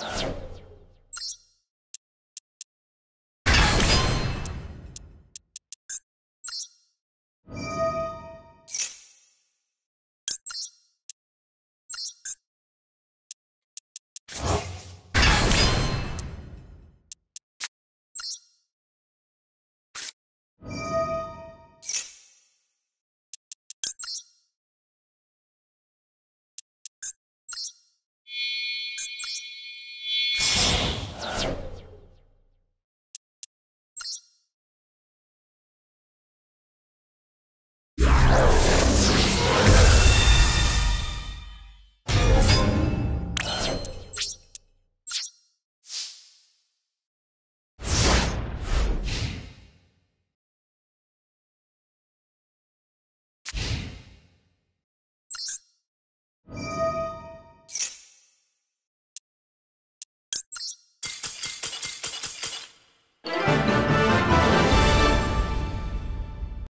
you